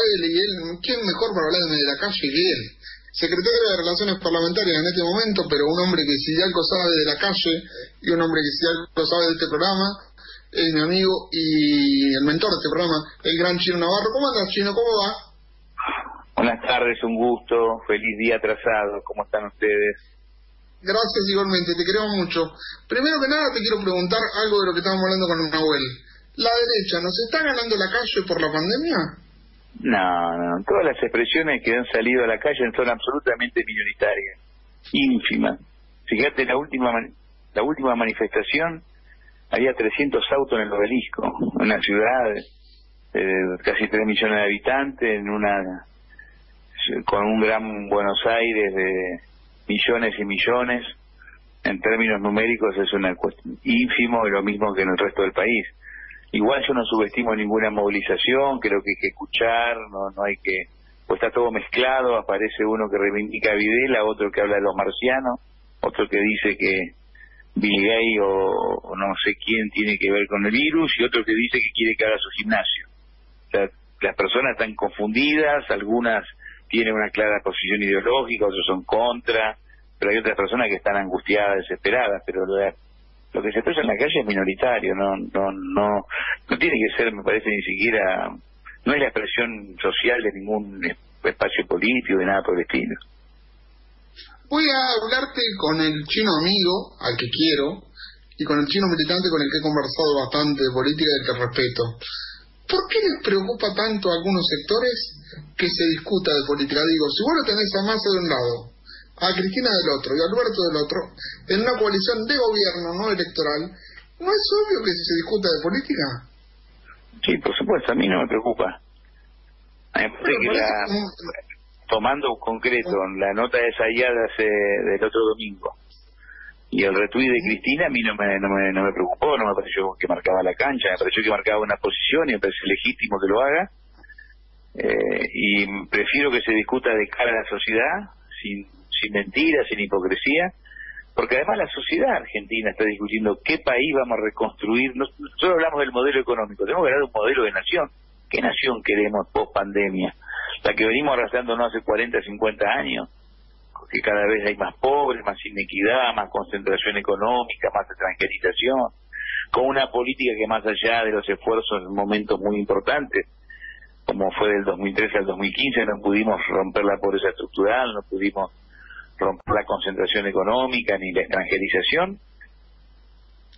él y él, ¿quién mejor para hablar de la calle que él? Secretario de Relaciones Parlamentarias en este momento, pero un hombre que si algo sabe de la calle y un hombre que si algo sabe de este programa, es mi amigo y el mentor de este programa, el gran Chino Navarro. ¿Cómo andas, Chino? ¿Cómo va? Buenas tardes, un gusto, feliz día atrasado, ¿cómo están ustedes? Gracias igualmente, te queremos mucho. Primero que nada te quiero preguntar algo de lo que estábamos hablando con Nahuel. ¿La derecha nos está ganando la calle por la pandemia? No, no, todas las expresiones que han salido a la calle son absolutamente minoritarias, ínfimas. Fíjate, la última la última manifestación había 300 autos en el obelisco, una ciudad de casi 3 millones de habitantes, en una con un gran Buenos Aires de millones y millones, en términos numéricos es una cuestión ínfimo y lo mismo que en el resto del país. Igual yo no subestimo ninguna movilización, creo que hay que escuchar, no, no hay que... Pues está todo mezclado, aparece uno que reivindica a Videla, otro que habla de los marcianos, otro que dice que Bill Gates o, no sé quién tiene que ver con el virus y otro que dice que quiere que haga su gimnasio. O sea, las personas están confundidas, algunas tienen una clara posición ideológica, otros son contra, pero hay otras personas que están angustiadas, desesperadas, pero lo que se expresa en la calle es minoritario, no, no, no, no tiene que ser, me parece, ni siquiera, no es la expresión social de ningún espacio político, de nada por el estilo. Voy a hablarte con el chino amigo, al que quiero, y con el chino militante con el que he conversado bastante de política y que respeto. ¿Por qué les preocupa tanto a algunos sectores que se discuta de política? Digo, si vos lo tenés a Massa de un lado, a Cristina del otro y a Alberto del otro, en una coalición de gobierno, no electoral, ¿no es obvio que se discuta de política? Sí, por supuesto, a mí no me preocupa. A mí me parece que la, tomando concreto la nota de Sayada del otro domingo, y el retweet de Cristina a mí no me, no me, no me preocupó, no me pareció que marcaba la cancha, me pareció que marcaba una posición y me parece legítimo que lo haga. Eh, y prefiero que se discuta de cara a la sociedad, sin, sin mentiras, sin hipocresía, porque además la sociedad argentina está discutiendo qué país vamos a reconstruir. Nosotros hablamos del modelo económico, tenemos que hablar de un modelo de nación. ¿Qué nación queremos post pandemia? La que venimos arrastrando no hace 40, 50 años que cada vez hay más pobres, más inequidad, más concentración económica, más extranjerización, con una política que más allá de los esfuerzos en momentos muy importantes, como fue del 2013 al 2015, no pudimos romper la pobreza estructural, no pudimos romper la concentración económica ni la extranjerización,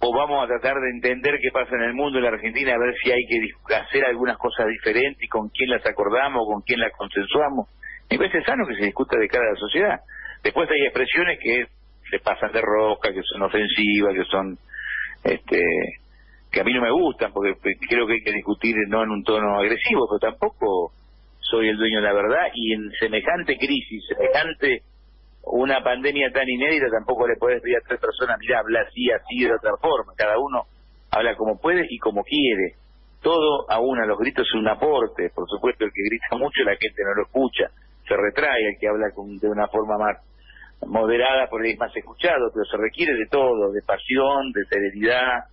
o vamos a tratar de entender qué pasa en el mundo, en la Argentina, a ver si hay que hacer algunas cosas diferentes y con quién las acordamos, con quién las consensuamos. Me parece sano que se discuta de cara a la sociedad. Después hay expresiones que se pasan de rosca, que son ofensivas, que son este que a mí no me gustan, porque creo que hay que discutir no en un tono agresivo, pero tampoco soy el dueño de la verdad y en semejante crisis, semejante una pandemia tan inédita, tampoco le puedes pedir a tres personas, mira, habla así, así, de otra forma. Cada uno habla como puede y como quiere. Todo a una, los gritos es un aporte. Por supuesto, el que grita mucho la gente no lo escucha se retrae, el que habla con, de una forma más moderada, por ahí es más escuchado, pero se requiere de todo, de pasión, de serenidad,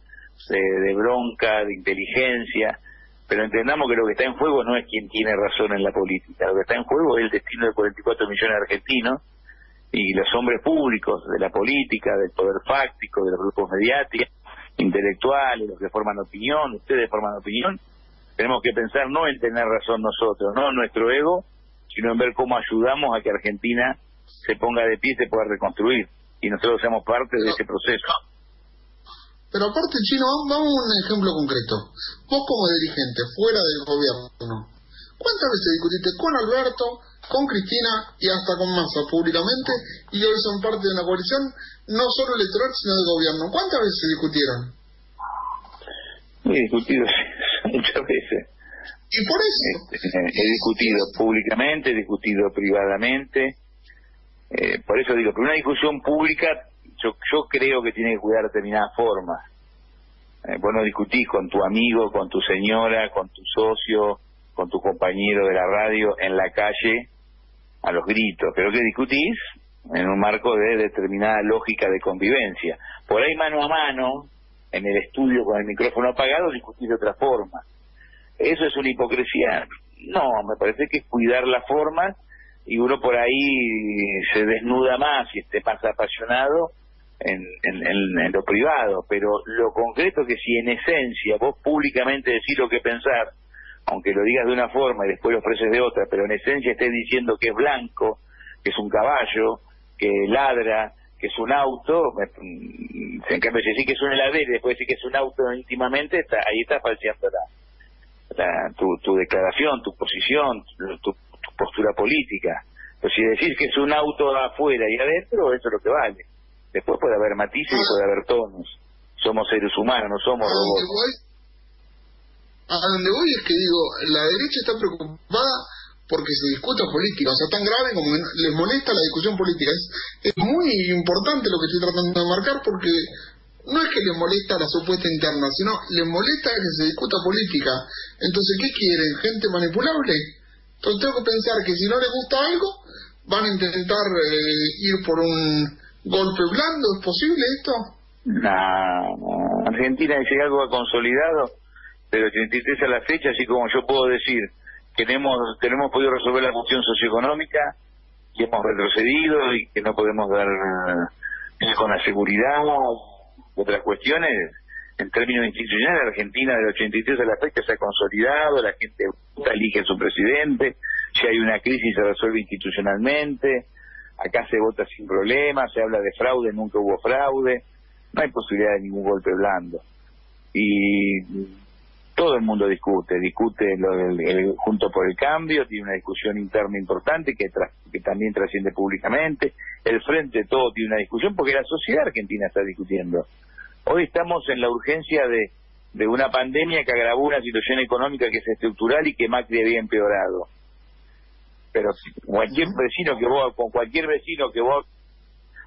de, bronca, de inteligencia, pero entendamos que lo que está en juego no es quien tiene razón en la política, lo que está en juego es el destino de 44 millones de argentinos y los hombres públicos de la política, del poder fáctico, de los grupos mediáticos, intelectuales, los que forman opinión, ustedes forman opinión, tenemos que pensar no en tener razón nosotros, no en nuestro ego, sino en ver cómo ayudamos a que Argentina se ponga de pie y se pueda reconstruir. Y nosotros somos parte de ese proceso. Pero aparte, Chino, vamos a un ejemplo concreto. Vos como dirigente, fuera del gobierno, ¿cuántas veces discutiste con Alberto, con Cristina y hasta con Massa públicamente y hoy son parte de una coalición no solo electoral sino de gobierno? ¿Cuántas veces se discutieron? He discutido muchas veces. Y por eso. Este, he discutido públicamente, he discutido privadamente. Eh, por eso digo, que una discusión pública yo, yo creo que tiene que cuidar determinadas formas. Eh, vos no discutís con tu amigo, con tu señora, con tu socio, con tu compañero de la radio en la calle a los gritos. Creo que discutís en un marco de determinada lógica de convivencia. Por ahí mano a mano, en el estudio con el micrófono apagado, discutís de otra forma. Eso es una hipocresía No, me parece que es cuidar la forma y uno por ahí se desnuda más y esté más apasionado en, en, lo privado, pero lo concreto es que si en esencia vos públicamente decís lo que pensar, aunque lo digas de una forma y después lo ofreces de otra, pero en esencia estés diciendo que es blanco, que es un caballo, que ladra, que es un auto, en cambio si decís que es un heladero y después decís que es un auto íntimamente, está, ahí está falseando la, tu, tu declaración, tu posición, tu, postura política. Pero si decís que es un auto afuera y adentro, eso es lo que vale. Después puede haber matices y puede haber tonos. Somos seres humanos, no somos robots. A donde voy es que digo, la derecha está preocupada porque se discuta política, o sea, tan grave como les molesta la discusión política. Es, es muy importante lo que estoy tratando de marcar porque no es que les molesta la supuesta interna, sino les molesta que se discuta política. Entonces, ¿qué quieren? ¿Gente manipulable? Entonces tengo que pensar que si no les gusta algo, van a intentar eh, ir por un golpe blando. ¿Es posible esto? No, Argentina dice algo consolidado, pero 83 a la fecha, así como yo puedo decir tenemos, tenemos podido resolver la cuestión socioeconómica y hemos retrocedido y que no podemos dar eh, con la seguridad otras cuestiones. En términos institucionales, Argentina del 83 a la fecha se ha consolidado, la gente elige a su presidente, si hay una crisis se resuelve institucionalmente, acá se vota sin problemas, se habla de fraude, nunca hubo fraude, no hay posibilidad de ningún golpe blando. Y todo el mundo discute, discute lo del, Junto por el Cambio, tiene una discusión interna importante que, que también trasciende públicamente, el Frente todo tiene una discusión porque la sociedad argentina está discutiendo. Hoy estamos en la urgencia de, de una pandemia que agravó una situación económica que es estructural y que Macri había empeorado. Pero cualquier vecino que vos, con cualquier vecino que vos,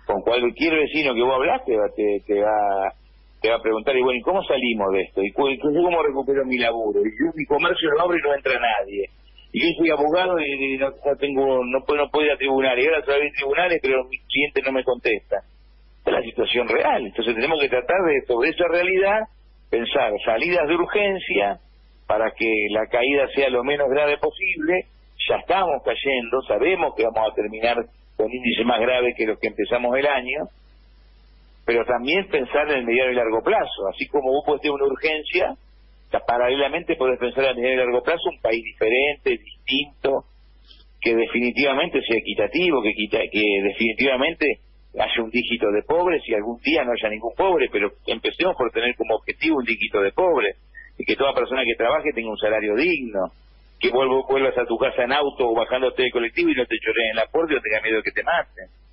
con cualquier vecino que vos hablaste, te, te va te va a preguntar, y bueno, ¿y cómo salimos de esto? ¿Y cómo recupero mi laburo? Y yo mi comercio lo abro y no entra nadie. Y yo soy abogado y, no, tengo, no puedo, no puedo ir a tribunales. Y ahora estoy en tribunales, pero mi cliente no me contesta. Esta es la situación real. Entonces tenemos que tratar de, sobre esa realidad, pensar salidas de urgencia para que la caída sea lo menos grave posible. Ya estamos cayendo, sabemos que vamos a terminar con índice más grave que los que empezamos el año pero también pensar en el mediano y largo plazo. Así como vos podés tener una urgencia, paralelamente podés pensar en el mediano y largo plazo un país diferente, distinto, que definitivamente sea equitativo, que, que definitivamente haya un dígito de pobres y algún día no haya ningún pobre, pero empecemos por tener como objetivo un dígito de pobres y que toda persona que trabaje tenga un salario digno, que vuelvas a tu casa en auto o bajándote del colectivo y no te choreen en la puerta y no tengas miedo de que te maten.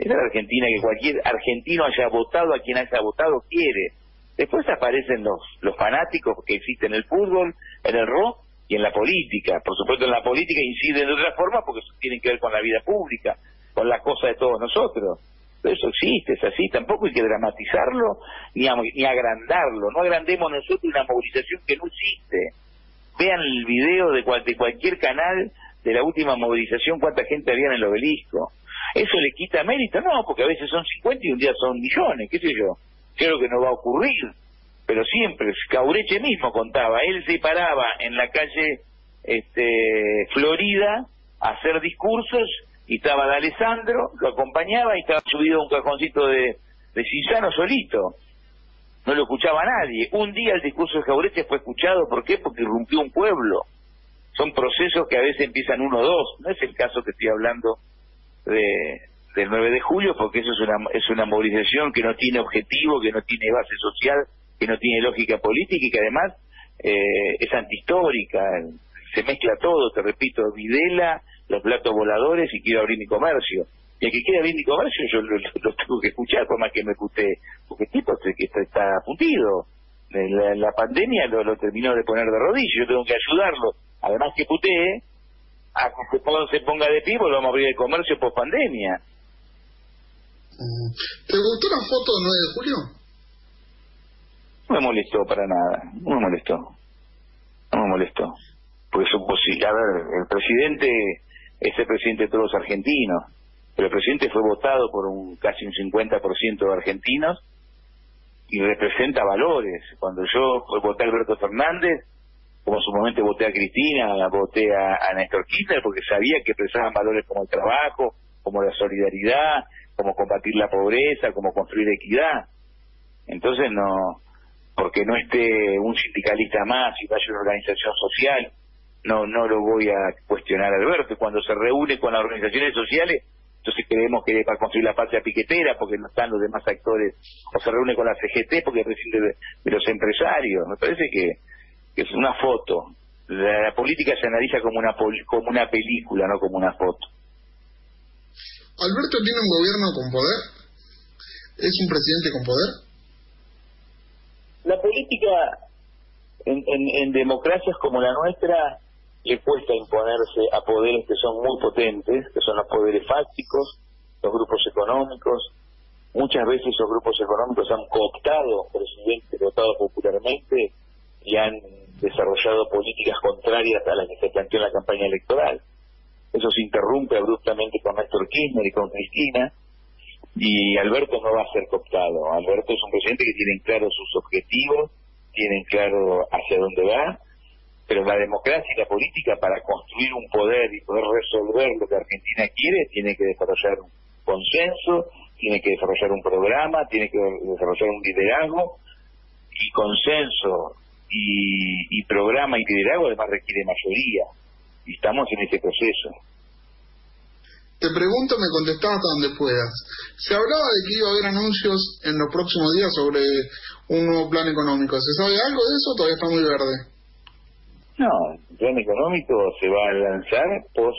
Esa es la Argentina que cualquier argentino haya votado a quien haya votado quiere. Después aparecen los, los fanáticos que existen en el fútbol, en el rock y en la política. Por supuesto, en la política inciden de otra forma porque tienen que ver con la vida pública, con la cosa de todos nosotros. Pero eso existe, es así. Tampoco hay que dramatizarlo ni, agrandarlo. No agrandemos nosotros una movilización que no existe. Vean el video de, de cualquier canal de la última movilización, cuánta gente había en el obelisco ¿Eso le quita mérito? No, porque a veces son 50 y un día son millones, qué sé yo. Creo que no va a ocurrir. Pero siempre, Caureche mismo contaba, él se paraba en la calle este, Florida a hacer discursos y estaba de Alessandro, lo acompañaba y estaba subido a un cajoncito de, de Cisano solito. No lo escuchaba nadie. Un día el discurso de Caureche fue escuchado, ¿por qué? Porque irrumpió un pueblo. Son procesos que a veces empiezan uno o dos. No es el caso que estoy hablando de, del 9 de julio, porque eso es una, es una movilización que no tiene objetivo, que no tiene base social, que no tiene lógica política y que además eh, es antihistórica, se mezcla todo, te repito, Videla, los platos voladores y quiero abrir mi comercio. Y el que quiera abrir mi comercio yo lo, tengo que escuchar, por más que me putee, porque el tipo que está, está putido. La, la pandemia lo, lo terminó de poner de rodillas, yo tengo que ayudarlo. Además que putee, a que se ponga, de pie, vamos a abrir el comercio por pandemia. ¿Te gustó la foto del 9 de julio? No me molestó para nada, no me molestó. No me molestó. Porque eso, a ver, el presidente es el presidente de todos los argentinos, pero el presidente fue votado por un casi un 50% de argentinos y representa valores. Cuando yo voté a Alberto Fernández, como en su momento voté a Cristina, voté a, Néstor Kirchner, porque sabía que expresaban valores como el trabajo, como la solidaridad, como combatir la pobreza, como construir equidad. Entonces no, porque no esté un sindicalista más y vaya una organización social, no no lo voy a cuestionar Alberto. Cuando se reúne con las organizaciones sociales, entonces creemos que es para construir la patria piquetera porque no están los demás actores, o se reúne con la CGT porque es presidente de, los empresarios. Me parece que, es una foto. La, política se analiza como una, como una película, no como una foto. ¿Alberto tiene un gobierno con poder? ¿Es un presidente con poder? La política en, en, en democracias como la nuestra le cuesta imponerse a poderes que son muy potentes, que son los poderes fácticos, los grupos económicos. Muchas veces esos grupos económicos han cooptado presidentes votados desarrollado políticas contrarias a las que se planteó en la campaña electoral. Eso se interrumpe abruptamente con Néstor Kirchner y con Cristina, y Alberto no va a ser cooptado. Alberto es un presidente que tiene claro sus objetivos, tiene claro hacia dónde va, pero la democracia y la política para construir un poder y poder resolver lo que Argentina quiere tiene que desarrollar un consenso, tiene que desarrollar un programa, tiene que desarrollar un liderazgo y consenso y, programa y liderazgo además requiere mayoría y estamos en ese proceso. Te pregunto, me contestas hasta donde puedas. Se hablaba de que iba a haber anuncios en los próximos días sobre un nuevo plan económico. ¿Se sabe algo de eso? Todavía está muy verde. No, el plan económico se va a lanzar pos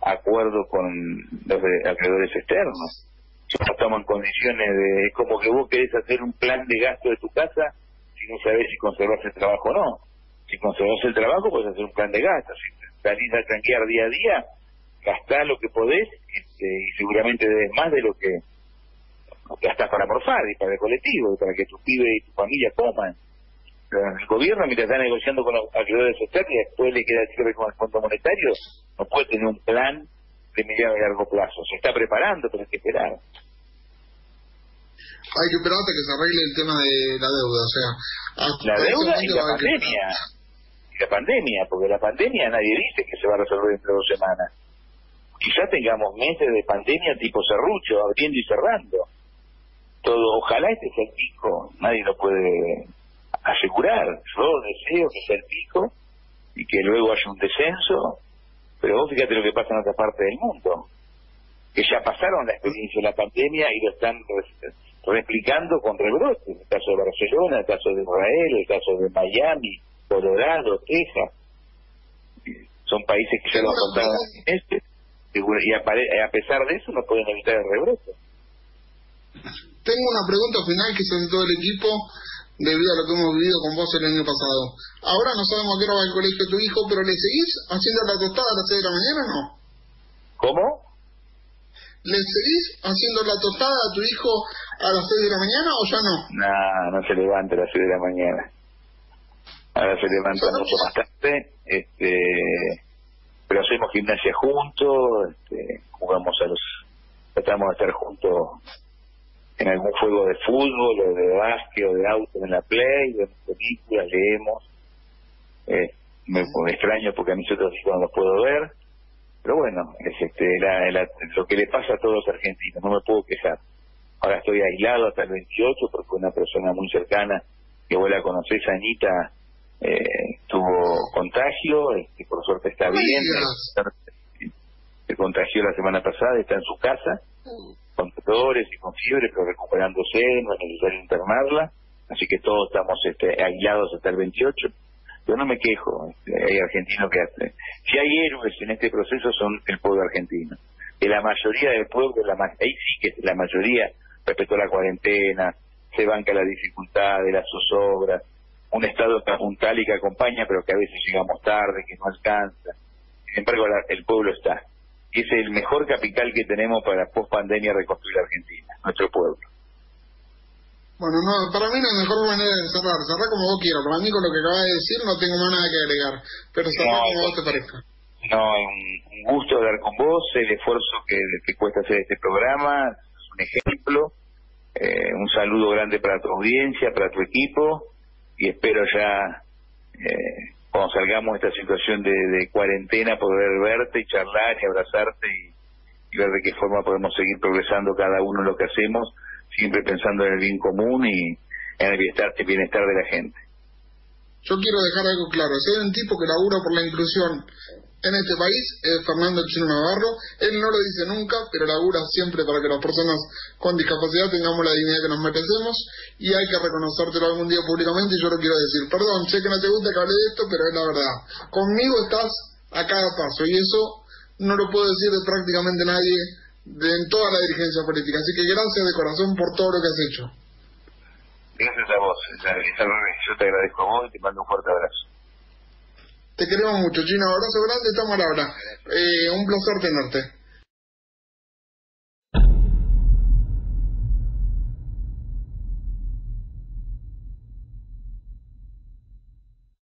acuerdo con los acreedores externos. No estamos en condiciones de, es como que vos querés hacer un plan de gasto de tu casa no sabés si conservas el trabajo o no. Si conservas el trabajo, puedes hacer un plan de gasto. Si salís a tranquear día a día, gastá lo que podés este, y seguramente debes más de lo que gastás para morfar y para el colectivo y para que tu pibe y tu familia coman el gobierno, mientras está negociando con los acreedores externos y después le queda el cierre con el Fondo Monetario, no puede tener un plan de mediano y largo plazo. Se está preparando, pero hay que esperar. Hay que esperar hasta que se arregle el tema de la deuda, o sea... La deuda y la pandemia. Y la pandemia, porque la pandemia nadie dice que se va a resolver entre dos semanas. Quizá tengamos meses de pandemia tipo serrucho, abriendo y cerrando. Todo, ojalá este sea el pico, nadie lo puede asegurar. Yo deseo que sea el pico y que luego haya un descenso, pero vos fíjate lo que pasa en otra parte del mundo, que ya pasaron la experiencia de la pandemia y lo están replicando con rebrotes. El caso de Barcelona, el caso de Israel, el caso de Miami, Colorado, Texas. Son países que ya lo han contado este, y a, pesar de eso no pueden evitar el rebrote. Tengo una pregunta final que hace todo el equipo debido a lo que hemos vivido con vos el año pasado. Ahora no sabemos a qué hora va el colegio tu hijo, pero ¿le seguís haciendo la tostada a las 6 de la mañana o no? ¿Cómo? ¿Le seguís haciendo la tostada a tu hijo a las 6 de la mañana o ya no? No, no se levanta a las 6 de la mañana. Ahora se levanta mucho más tarde, este, pero hacemos gimnasia juntos, este, jugamos a los, tratamos de estar juntos en algún juego de fútbol o de básquet o de auto en la play, vemos películas, leemos. Eh, me, extraño porque a mis otros hijos no los puedo ver. Pero bueno, es este, lo que le pasa a todos los argentinos, no me puedo quejar. Ahora estoy aislado hasta el 28 porque una persona muy cercana que vos la conocés, Anita, eh, tuvo contagio, este, por suerte está bien, se contagió la semana pasada, está en su casa con dolores y con fiebre, pero recuperándose, no es necesario internarla, así que todos estamos este, aislados hasta el 28. Yo no me quejo, este, hay argentinos que hacen. Si hay héroes en este proceso son el pueblo argentino. Que la mayoría del pueblo, la, ahí sí que la mayoría respetó la cuarentena, se banca la dificultad de las zozobras, un Estado tal y que acompaña, pero que a veces llegamos tarde, que no alcanza. Sin embargo, el pueblo está es el mejor capital que tenemos para post pandemia reconstruir Argentina, nuestro pueblo. Bueno, no, para mí no es mejor manera de cerrar. Cerrar como vos quieras. Para mí con lo que acabas de decir no tengo más nada que agregar. Pero cerrar como vos te parezca. No, un, un gusto hablar con vos. El esfuerzo que, que cuesta hacer este programa es un ejemplo. Eh, un saludo grande para tu audiencia, para tu equipo. Y espero ya eh, cuando salgamos de esta situación de, de cuarentena, poder verte y charlar y abrazarte y, ver de qué forma podemos seguir progresando cada uno en lo que hacemos, siempre pensando en el bien común y en el bienestar, el bienestar de la gente. Yo quiero dejar algo claro, si hay un tipo que labura por la inclusión en este país es Fernando Chino Navarro. Él no lo dice nunca, pero labura siempre para que las personas con discapacidad tengamos la dignidad que nos merecemos y hay que reconocértelo algún día públicamente y yo lo quiero decir. Perdón, sé que no te gusta que hable de esto, pero es la verdad. Conmigo estás a cada paso y eso no lo puedo decir de prácticamente nadie de, en toda la dirigencia política. Así que gracias de corazón por todo lo que has hecho. Gracias a vos, Yo te agradezco a vos y te mando un fuerte abrazo. Te queremos mucho, Chino. Abrazo grande, estamos a la hora. Eh, un placer tenerte.